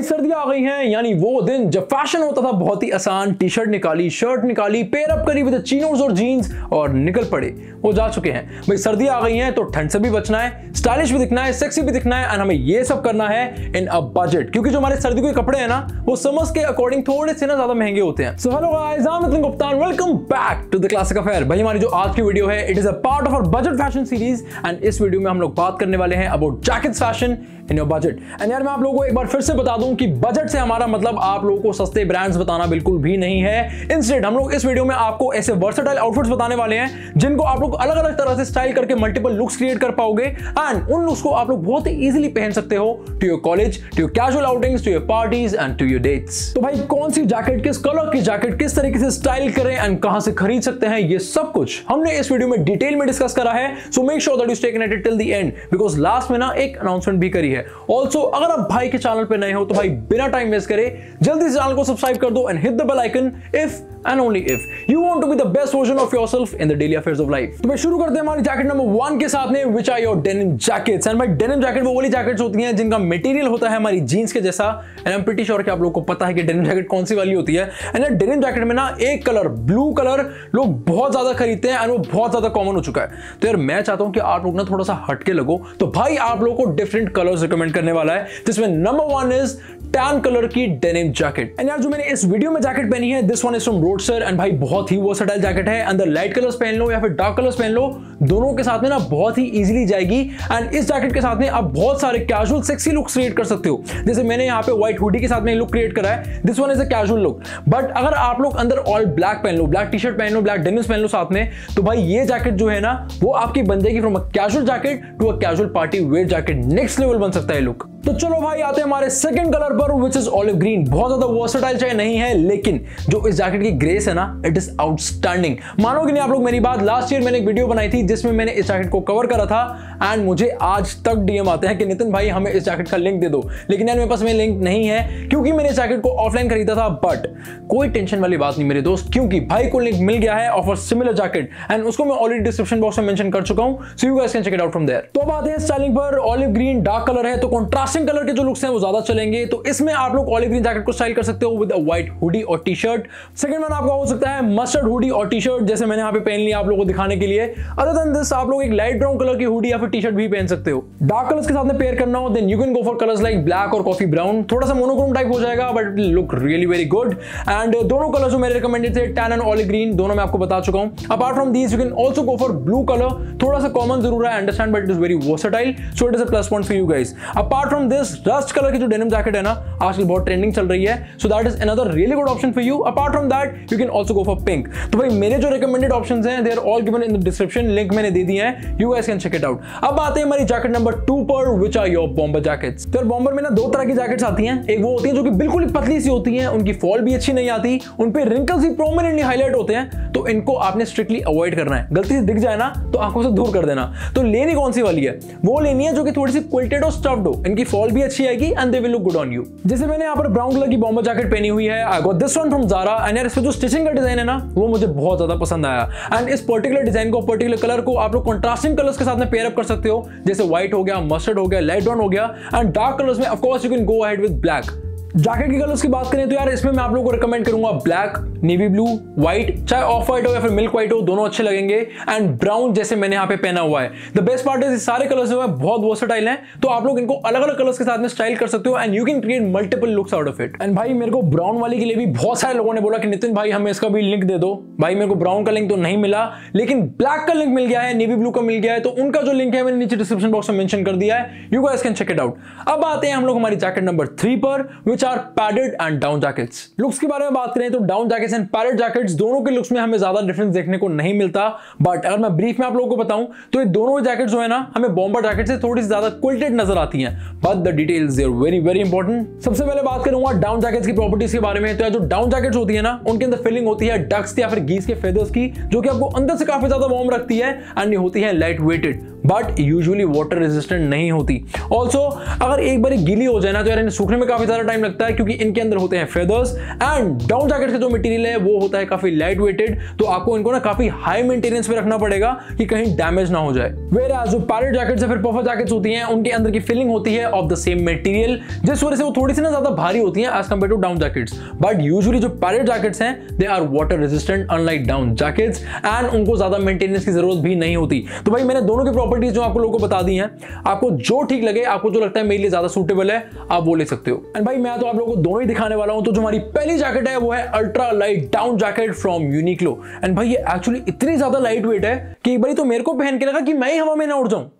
भाई सर्दियाँ आ गई हैं, यानी वो दिन जब फ़ैशन होता था, बहुत ही आसान टी शर्ट निकाली शर्ट निकाली पेयर अप करी विद चीनोज और जीन्स और निकल पड़े। वो जा चुके हैं। भाई, सर्दियाँ आ गई हैं तो ठंड से भी बचना है स्टाइलिश भी दिखना है सेक्सी भी दिखना है एंड हमें ये सब करना है इन अ बजट क्योंकि जो हमारे सर्दी के कपड़े हैं ना, वो समर्स के अकॉर्डिंग थोड़े से ना ज़्यादा महँगे होते हैं। So hello guys I am Nitin Gupta welcome back to the classic affair भाई, हमारी जो आज की वीडियो है it is a part of our budget fashion series and इस वीडियो में हम लोग बात करने वाले हैं about jackets fashion in your budget and यार, मैं आप लोगों को एक बार फिर से बता दूँ कि बजट से हमारा मतलब आप लोगों को सस्ते ब्रांड्स बताना बिल्कुल भी नहीं है। इंस्टेड हम लोग इस वीडियो में आपको ऐसे वर्सेटाइल आउटफिट्स बताने वाले हैं, जिनको आप लोग अलग अलग तरह से स्टाइल करके मल्टीपल लुक्स क्रिएट कर पाओगे। एंड उन लुक्स को आप लोग बहुत ही इजीली पहन सकते हो to your college to your casual outings to your parties and to your dates तो भाई, कौन सी जैकेट किस कलर की जैकेट किस तरीके से स्टाइल करें एंड कहाँ से खरीद सकते हैं, ये सब कुछ हमने इस वीडियो में डिटेल में डिस्कस करा है। So make sure that you stay connected till the end because last में ना एक अनाउंसमेंट भी करी है। ऑल्सो अगर आप भाई के चैनल पे नए हो तो भाई, बिना टाइम वेस्ट करे, जल्दी से चैनल को सब्सक्राइब कर दो and hit the bell icon if and only if you want to be the best version of yourself in the daily affairs of life तो मैं शुरू करते हैं हमारी जैकेट नंबर वन के साथ में which are your denim jackets and भाई डेनिम जैकेट वो वाली जैकेट्स होती हैं जिनका मटेरियल होता है हमारी जीन्स के जैसा। एंड एम प्रीटी श्योर कि आप लोगों को पता है कि डेनिम जैकेट कौन सी वाली होती है। एंड डेनिम जैकेट में ना एक कलर ब्लू कलर लोग बहुत ज़्यादा खरीदते हैं एंड वो बहुत ज़्यादा कॉमन हो चुका है। तो यार, मैं चाहता हूँ कि आप लोग ना थोड़ा सा हटके लगो। तो भाई, आप लोगों को डिफरेंट कलर्स रिकमेंड करने वाला है, जिसमें number one is tan colour की डेनिम जैकेट एंड यार, जो मैंने इस वीडियो में जैकेट पहनी है this one is from Roadster and भाई बहुत ही वर्सेटाइल जैकेट है। अंदर लाइट कलर्स पहन लो या फिर डार्क कलर्स पहन लो, दोनों के साथ में ना बहुत ही इजीली जाएगी। एंड इस जैकेट के साथ में आप बहुत सारे कैजुअल सेक्सी लुक्स क्रिएट कर सकते हो। जैसे मैंने यहाँ पे व्हाइट हुडी के साथ में लुक क्रिएट करा है। This one is a casual look but अगर आप लोग अंदर ऑल ब्लैक पहन लो ब्लैक टी शर्ट पहन लो ब्लैक डेनिम्स पहन लो साथ में तो भाई ये जैकेट जो है ना, वो आपकी बन जाएगी from a casual jacket to a casual party wear jacket next level बन सकता है लुक तो चलो भाई, आते हैं हमारे सेकंड कलर पर विच इज़ ऑलिव ग्रीन बहुत ज़्यादा वर्सेटाइल चाहे नहीं है, लेकिन जो इस जैकेट की ग्रेस है ना इट इज़ आउटस्टैंडिंग मानोगे नहीं आप लोग मेरी बात? लास्ट ईयर मैंने एक वीडियो बनाई थी, जिसमें मैंने इस जैकेट को कवर करा था एंड मुझे आज तक डीएम आते हैं कि नितिन भाई, हमें इस जैकेट का लिंक दे दो। लेकिन यार, मेरे पास में लिंक नहीं है, क्योंकि मैंने इस जैकेट को ऑफलाइन खरीदा था बट कोई टेंशन वाली बात नहीं मेरे दोस्त, क्योंकि भाई को लिंक मिल गया है ऑफ़ सिमिलर जैकेट एंड उसको मैं ऑलरेडी डिस्क्रिप्शन बॉक्स में मेंशन कर चुका हूँ so you guys can check it out from there तो अब आते हैं स्टाइलिंग पर ऑलिव ग्रीन डार्क कलर है तो कॉन्ट्रास्टिंग कलर के जो लुक्स हैं वो ज़्यादा चलेंगे तो इसमें आप लोग ऑलिव ग्रीन जैकेट को स्टाइल कर सकते हो विद व्हाइट हुडी और टी शर्ट सेकंड वन आपका हो सकता है मस्टर्ड हुडी और टी शर्ट जैसे मैंने यहाँ पे पहन लिया आप लोगों को दिखाने के लिए. अदर देन दिस आप लोग एक लाइट ब्राउन कलर की हुडी या फिर टी शर्ट भी पहन सकते हो. डार्क कलर्स के साथ में पेयर करना हो then you can go for colours like black और कॉफ़ी ब्राउन थोड़ा सा मोनोक्रोम टाइप हो जाएगा but look really very good and दोनों कलर जो मेरे रिकमेंडेड थे टैन एंड ऑलिव ग्रीन दोनों मैं आपको बता चुका हूँ. Apart from these you can also go for blue colour थोड़ा सा कॉमन ज़रूर है understand but it is very versatile so it is a plus point for you guys apart from this rust colour की जो denim jacket है ना, आजकल बहुत ट्रेंडिंग चल रही है। So that is another really good option for you apart from that you can also go for pink तो भाई, मेरे जो रिकमेंडेड ऑप्शन हैं they are all given in the description link मैंने दे दिए हैं। You guys can check it out अब आते हैं हमारी जैकेट नंबर टू पर which are your bomber jackets तो बॉम्बर में ना दो तरह की जैकेट्स आती हैं। एक वो होती है जो कि बिल्कुल ही पतली सी होती हैं, उनकी फॉल भी अच्छी नहीं आती। उन पे रिंकल्स भी प्रोमिनेंटली हाईलाइट होते हैं। तो इनको आपने स्ट्रिक्टली अवॉइड करना है। गलती से दिख जाए ना तो आँखों से दूर कर देना। तो लेनी कौन सी वाली है? वो लेनी है जो कि थोड़ी सी क्विल्टेड और स्टफ्ड हो। इनकी फॉल भी अच्छी आएगी and they will look good on you जैसे मैंने यहाँ पर ब्राउन कलर की बॉम्बर जैकेट पहनी हुई है I got this one from Zara and यार इसमें जो स्टिचिंग का डिज़ाइन है ना, वो मुझे बहुत ज़्यादा पसंद आया. एंड इस पर्टिकुलर डिज़ाइन को पर्टिकुलर कलर को आप लोग कॉन्ट्रास्टिंग कलर्स के साथ में पेयर अप कर सकते हो. जैसे व्हाइट हो गया मस्टर्ड हो गया लाइट ब्राउन हो गया एंड डार्क कलर्स में of course you can go ahead with black jacket की कलर्स की बात करें तो यार इसमें मैं आप लोगों को रिकमेंड करूँगा ब्लैक नेवी ब्लू व्हाइट चाहे ऑफ़ व्हाइट हो या फिर मिल्क व्हाइट हो, दोनों अच्छे लगेंगे। एंड ब्राउन जैसे मैंने यहाँ पे पहना हुआ है। द बेस्ट पार्ट इज़ सारे कलर्स जो है बहुत वर्सेटाइल हैं तो आप लोग इनको अलग अलग कलर्स के साथ में स्टाइल कर सकते हो and you can create multiple looks out of it and भाई मेरे को ब्राउन वाले के लिए भी बहुत सारे लोगों ने बोला कि नितिन भाई, हमें इसका भी लिंक दे दो। भाई मेरे को ब्राउन का लिंक तो नहीं मिला, लेकिन ब्लैक का लिंक मिल गया है नेवी ब्लू का मिल गया है तो उनका जो लिंक है मैंने नीचे डिस्क्रिप्शन बॉक्स में मेंशन कर दिया है। You guys can check it out अब आते हैं हम लोग हमारी जैकेट नंबर थ्री पर which are padded and down jackets looks के बारे में बात करें तो down jackets and padded jackets दोनों के लुक्स में हमें ज़्यादा डिफरेंस देखने को नहीं मिलता। बट अगर मैं ब्रीफ में आप लोगों को बताऊँ तो ये दोनों जैकेट जो है ना, हमें बॉम्बर जैकेट से थोड़ी सी ज़्यादा क्विल्टेड नज़र आती हैं। But the details are very very important सबसे पहले बात करूँगा डाउन जैकेट्स की प्रॉपर्टीज़ के बारे में। तो जो डाउन जैकेट्स होती है ना, उनके अंदर फिलिंग होती है डक्स या फिर गीस के फेदर्स की, जो कि आपको अंदर से काफ़ी ज़्यादा वार्म रखती है। एंड ये होती है light weighted but usually water resistant नहीं होती। ऑल्सो अगर एक बार गीली हो जाए ना तो यार इन्हें सूखने में काफ़ी ज़्यादा टाइम लगता है, क्योंकि इनके अंदर होते हैं फेदर्स एंड डाउन जैकेट का जो मटेरियल है, वो होता है काफ़ी लाइट वेटेड तो आपको इनको ना काफ़ी हाई मेंटेनेंस पे रखना पड़ेगा कि कहीं डैमेज ना हो जाए। वेर जो पैरेट जैकेट्स फिर पफर जैकेट्स होती हैं, उनके अंदर की फिलिंग होती है ऑफ़ द सेम मटेरियल जिस वजह से वो थोड़ी सी ना ज़्यादा भारी होती है as compare to down jackets but usually जो पैरेट जैकेट्स हैं they are water resistant unlike down jackets and उनको ज़्यादा मेंटेनेंस की ज़रूरत भी नहीं होती। तो भाई मैंने दोनों की प्रॉपर्टीज़ जो आपको लोगों को बता दी हैं, आपको जो ठीक लगे, आपको जो लगता है मेरे लिए ज़्यादा सूटेबल है, आप वो ले सकते हो। एंड भाई, मैं तो आप लोगों को दोनों ही दिखाने वाला हूँ तो जो हमारी पहली जैकेट है, वो है ultra light down jacket from Uniqlo and भाई, ये एक्चुअली इतनी ज़्यादा लाइट वेट है कि एक बार तो मेरे को पहन के लगा कि मैं ही हवा में ना उड़ जाऊँ।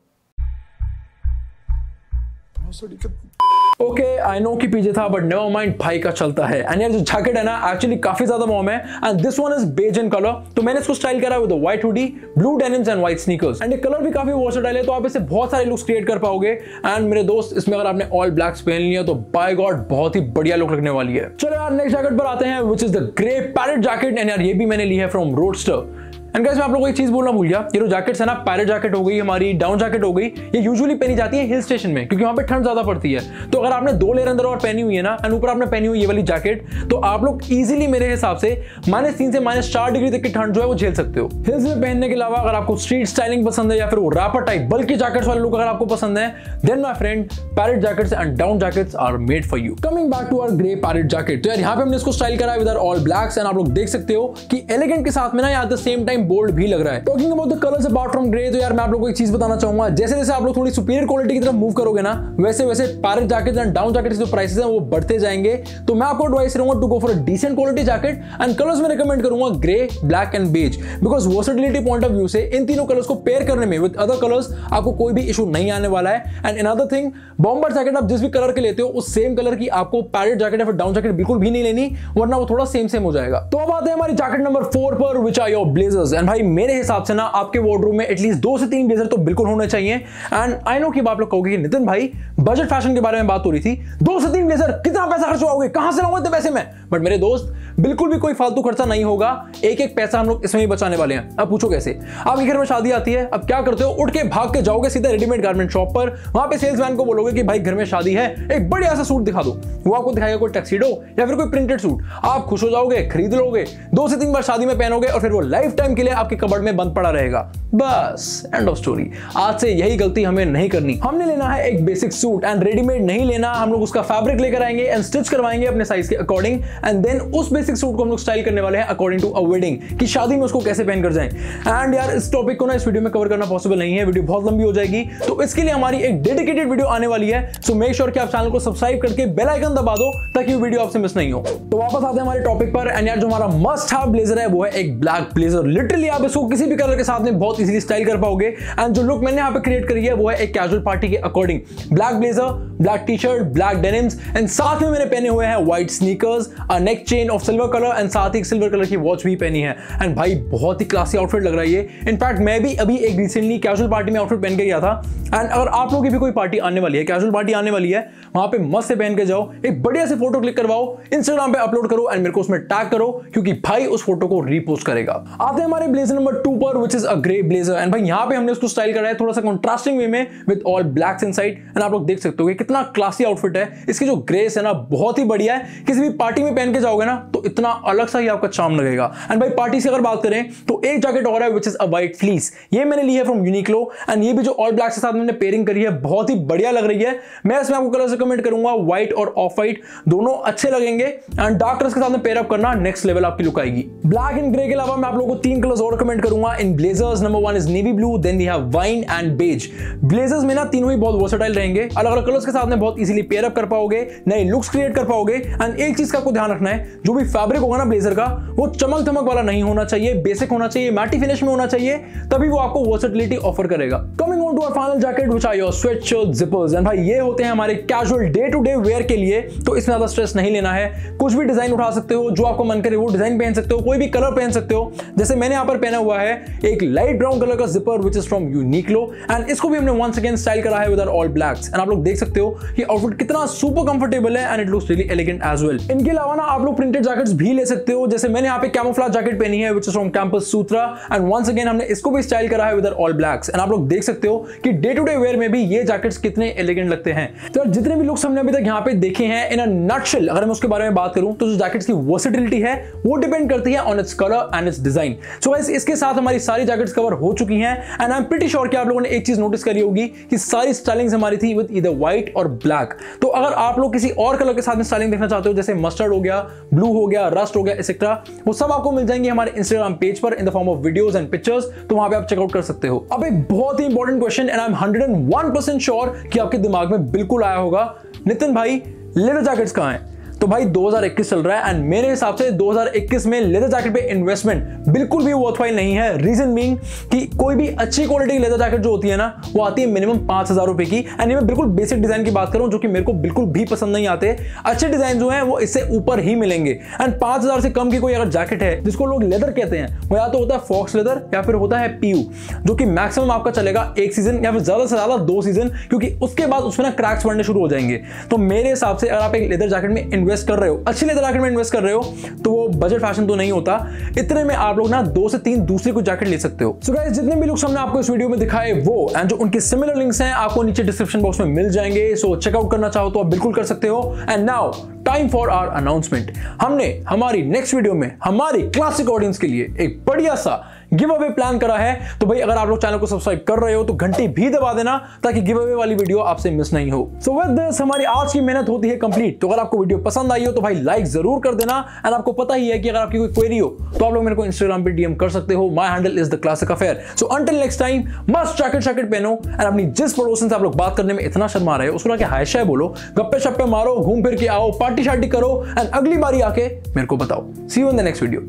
ओके आई नो कि पीछे था बट नेवर माइंड भाई का चलता है। एंड यार, जो जैकेट है ना एक्चुअली काफ़ी ज़्यादा मॉम है। And this one is beige in colour तो मैंने इसको स्टाइल करा with white hoodie blue denims and white sneakers and ये कलर भी काफ़ी वर्सेटाइल है तो आप इसे बहुत सारे लुक्स क्रिएट कर पाओगे। एंड मेरे दोस्त, इसमें अगर आपने ऑल ब्लैक्स पहन लिया तो बाय गॉड बहुत ही बढ़िया लुक लगने वाली है। चलो यार नेक्स्ट जैकेट पर आते हैं which is the grey padded jacket and यार, ये भी मैंने ली है फ्रॉम रोडस्टर एंड गाइस मैं आप लोगों को एक चीज़ बोलना भूल गया। ये जो जैकेट्स है ना पैरेट जैकेट हो गई, हमारी डाउन जैकेट हो गई, ये यूजुअली पहनी जाती है हिल स्टेशन में, क्योंकि वहाँ पे ठंड ज़्यादा पड़ती है। तो अगर आपने दो लेयर अंदर और पहनी हुई है ना एंड ऊपर आपने पहनी हुई ये वाली जैकेट तो आप लोग इजीली मेरे हिसाब से माइनस तीन से माइनस चार डिग्री तक की ठंड जो है वो झेल सकते हो। हिल्स में पहनने के अलावा अगर आपको स्ट्रीट स्टाइलिंग पसंद है या फिर वो रैपर टाइप बल्कि जैकेट्स वाले लोग अगर आपको पसंद है then my friend padded jackets and down jackets are made for you coming back to our grey padded jacket तो यार यहाँ पे हमने इसको स्टाइल करा है विद ऑल ब्लैक्स एंड आप लोग देख सकते हो कि एलिगेंट के साथ में ना at the same time bold भी लग रहा है। Talking about the colours apart from grey तो यार मैं आप लोगों को एक चीज़ बताना चाहूँगा। जैसे जैसे आप लोग थोड़ी सुपीरियर क्वालिटी की तरफ़ मूव करोगे ना, वैसे वैसे padded jacket and down jacket जो प्राइसेस हैं, वो बढ़ते जाएँगे। तो मैं आपको एडवाइस करूँगा to go for decent quality jacket and colours में रिकमेंड करूँगा grey black and beige because versatility point of view से इन तीनों कलर्स को पेयर करने में विद अदर कलर्स आपको कोई भी इशू नहीं आने वाला है। And another thing bomber jacket आप जिस भी कलर के लेते हो, उस सेम कलर की आपको पैरेट जैकेट या फिर डाउन जैकेट बिल्कुल भी नहीं लेनी, वरना वो थोड़ा सेम सेम हो जाएगा। तो अब आते हैं हमारी जैकेट नंबर फोर पर which are your blazers and भाई, मेरे हिसाब से ना, आपके वार्डरूम में एटलीस्ट दो से तीन ब्लेजर तो बिल्कुल होने चाहिए। एंड आई नो कि आप लोग कहोगे नितिन भाई बजट फ़ैशन के बारे में बात हो रही थी। दो से तीन ब्लेजर कितना पैसा खर्च होगे? कहाँ से लाऊँगे पैसे में? बट मेरे दोस्त, बिल्कुल भी कोई फालतू खर्चा नहीं होगा। एक एक पैसा हम लोग इसमें ही बचाने वाले हैं। अब पूछो कैसे? आपके घर में शादी आती है, अब क्या करते हो? उठ के भाग के जाओगे सीधा रेडीमेड गारमेंट शॉप पर। वहाँ पे सेल्समैन को बोलोगे कि, भाई, घर में शादी है, एक बढ़िया सा सूट दिखा दो। वो आपको दिखाएगा कोई टैक्सीडो या फिर कोई प्रिंटेड सूट आप खुश हो जाओगे, खरीद लोगे, दो से तीन बार शादी में पहनोगे और फिर वो लाइफ टाइम के लिए आपके कबड़ में बंद पड़ा रहेगा। बस एंड ऑफ़ स्टोरी आज से यही गलती हमें नहीं करनी। हमने लेना है एक बेसिक सूट एंड रेडीमेड नहीं लेना। हम लोग उसका फैब्रिक लेकर आएँगे एंड स्टिच करवाएँगे अपने साइज़ के अकॉर्डिंग एंड देन उस बेसिक सूट को हम लोग स्टाइल करने वाले हैं अकॉर्डिंग टू अ वेडिंग कि शादी में उसको कैसे पहन कर जाएँ। एंड यार, इस टॉपिक को ना इस वीडियो में कवर करना पॉसिबल नहीं है। वीडियो बहुत लंबी हो जाएगी। तो इसके लिए हमारी एक डेडिकेटेड वीडियो आने वाली है। सो मेक श्योर कि आप चैनल को सब्सक्राइब करके बेल आइकन दबा दो ताकि वीडियो आपसे मिस नहीं हो। तो वापस आते हैं हमारे टॉपिक पर। एंड यार, जो हमारा मस्ट हैव ब्लेजर है, वो है एक ब्लैक ब्लेजर लिटरली आप इसको किसी भी कलर के साथ में बहुत इजीली स्टाइल कर पाओगे। एंड जो लुक मैंने यहाँ पे क्रिएट करी है, वो है एक कैजुअल पार्टी के according black blazer black T shirt black denims and साथ में मैंने पहने हुए हैं white sneakers neck chain of silver colour and साथ ही सिल्वर कलर की वॉच भी पहनी है। एंड भाई, बहुत ही क्लासी आउटफिट लग रहा है। ये इनफैक्ट मैं भी अभी एक रिसेंटली कैजुअल पार्टी में आउटफिट पहन के गया था। एंड अगर आप लोगों की भी कोई पार्टी आने वाली है कैजुअल पार्टी आने वाली है, वहाँ पे मस्त से पहन के जाओ, एक बढ़िया से फ़ोटो क्लिक करवाओ इंस्टाग्राम पे अपलोड करो एंड मेरे को उसमें टैग करो, क्योंकि भाई उस फ़ोटो को रीपोस्ट करेगा। आते हैं हमारे ब्लेजर नंबर टू पर which is a grey blazer and भाई, यहाँ पे हमने उसको स्टाइल करा है थोड़ा सा कॉन्ट्रास्टिंग वे में with all blacks inside and आप लोग देख सकते हो कितना क्लासी आउटफिट है। इसकी जो ग्रेस है ना, बहुत ही बढ़िया है। किसी भी पार्टी में पहन के जाओगे ना तो इतना अलग सा ही आपका चाम लगेगा। एंड भाई पार्टी से अगर बात करें तो एक जैकेट और है which is a white fleece ये मैंने ली है फ्रॉम यूनिक्लो एंड ये भी जो ऑल ब्लैक के साथ मैंने पेयरिंग करी है, बहुत ही बढ़िया लग रही है। मैं इसमें आपको कलर रिकमेंड करूँगा व्हाइट और ऑफ़ व्हाइट दोनों अच्छे लगेंगे। एंड डार्क कलर्स के साथ में पेयर अप करना नेक्स्ट लेवल आपकी लुक आएगी। ब्लैक एंड ग्रे के अलावा मैं आप लोगों को तीन कलर्स और रिकमेंड करूँगा। In blazers number one is navy blue then we have wine and beige blazers में ना तीनों ही बहुत वर्सेटाइल रहेंगे। अलग अलग कलर्स के साथ में बहुत इजीली पेयर अप कर पाओगे, नए लुक्स क्रिएट कर पाओगे। एंड एक चीज़ का आपको ध्यान रखना है, जो भी फैब्रिक होगा ना ब्लेजर का, वो चमक धमक वाला नहीं होना चाहिए बेसिक होना चाहिए मैटी फिनिश में होना चाहिए, तभी वो आपको वर्सेटिलिटी ऑफ़र करेगा। Coming on to our final jacket which are your sweat zippers and भाई, ये होते हैं हमारे casual day to day wear के लिए तो इसमें ज़्यादा स्ट्रेस नहीं लेना है। कुछ भी डिज़ाइन उठा सकते हो, जो आपको मन करे वो डिज़ाइन पहन सकते हो, कोई भी कलर पहन सकते हो। जैसे मैंने यहाँ पर पहना हुआ है एक लाइट ब्राउन कलर का zipper which is from Uniqlo and इसको भी हमने वंस अगेन स्टाइल करा है विद ऑल ब्लैक्स एंड आप लोग देख सकते हो कि आउटफिट कितना सुपर कंफर्टेबल है and it looks really elegant as well इनके अलावा ना आप लोग प्रिंटेड जैकेट जैकेट्स भी ले सकते हो. जैसे मैंने यहाँ पे कैमोफ्लाज जैकेट पहनी है which is from Campus Sutra and once again हमने इसको भी स्टाइल करा है विद ऑल ब्लैक्स एंड आप लोग देख सकते हो कि डे टू डे वेयर में भी ये जैकेट्स कितने एलिगेंट लगते हैं. तो जितने भी लुक्स हमने अभी तक यहाँ पे देखे हैं इन नटशेल अगर मैं उसके बारे में बात करूँ तो जो जैकेट्स की वर्सिटिलिटी है, वो डिपेंड करती है on its colour and its design so guys इसके साथ हमारी सारी जैकेट्स कवर हो चुकी हैं and I am pretty sure कि आप लोगों ने एक चीज़ नोटिस करी होगी कि सारी स्टाइलिंग्स हमारी थी विद इधर व्हाइट और ब्लैक तो अगर आप लोग किसी और कलर के साथ में स्टाइलिंग देखना चाहते हो, जैसे मस्टर्ड हो गया ब्लू हो गया रस्ट हो गया एक्सेट्रा वो सब आपको मिल जाएँगे हमारे इंस्टाग्राम पेज पर in the form of videos and pictures तो वहाँ पे आप चेकआउट कर सकते हो। अब एक बहुत ही important question and I am hundred and one percent sure कि आपके दिमाग में बिल्कुल आया होगा, नितिन भाई लेदर जैकेट्स कहाँ हैं? तो भाई 2021 चल रहा है एंड मेरे हिसाब से 2021 में लेदर जैकेट पे इन्वेस्टमेंट बिल्कुल भी वर्थवाइल नहीं है। रीजन बीइंग कि कोई भी अच्छी क्वालिटी की लेदर जैकेट जो होती है ना, वो आती है मिनिमम पाँच हज़ार रुपए की। एंड मैं बिल्कुल बेसिक डिज़ाइन की बात करूँ जो कि मेरे को बिल्कुल भी पसंद नहीं आते। अच्छे डिज़ाइन जो है, वो इससे ऊपर ही मिलेंगे। एंड पाँच से कम की कोई अगर जैकेट है, जिसको लोग लेदर कहते हैं, वो या तो होता है फॉक्स लेदर या फिर होता है पीयू जो कि मैक्सिमम आपका चलेगा एक सीज़न या फिर ज़्यादा से ज़्यादा दो सीज़न क्योंकि उसके बाद उसमें ना क्रैक्स पड़ने शुरू हो जाएँगे। तो मेरे हिसाब से अगर आप एक लेदर जैकेट में इन्वेस्ट कर रहे हो, अच्छी लेदर जैकेट में इन्वेस्ट कर रहे हो तो वो बजट फ़ैशन तो नहीं होता। इतने में आप लोग ना दो से तीन दूसरी को जैकेट ले सकते हो। सो गाइस जितने भी लुक्स हमने आपको इस वीडियो में दिखाए, वो एंड जो उनके सिमिलर लिंक्स हैं, आपको नीचे डिस्क्रिप्शन बॉक्स में मिल जाएँगे। सो चेकआउट करना चाहो तो आप बिल्कुल कर सकते हो। And now time for our announcement हमने हमारी नेक्स्ट वीडियो में, हमारी क्लासिक ऑडियंस के लिए एक बढ़िया सा गिव अवे प्लान करा है। तो भाई, अगर आप लोग चैनल को सब्सक्राइब कर रहे हो तो घंटी भी दबा देना ताकि गिव अवे वाली वीडियो आपसे मिस नहीं हो। सो विद दिस हमारी आज की मेहनत होती है कंप्लीट तो अगर आपको वीडियो पसंद आई हो तो भाई लाइक ज़रूर कर देना। एंड आपको पता ही है कि अगर आपकी कोई क्वेरी हो तो आप लोग मेरे को इंस्टाग्राम पे डीएम कर सकते हो। My handle is the classic affair so until next time मस्त जैकेट जैकेट पहनो। एंड अपनी जिस पड़ोसन से आप लोग बात करने में इतना शर्मा रहे हो, उसको लाके हाय शाय बोलो, गप्पे शप्पे मारो, घूम फिर के आओ, पार्टी शार्टी करो। एंड अगली बारी आके मेरे को बताओ। See you in the next video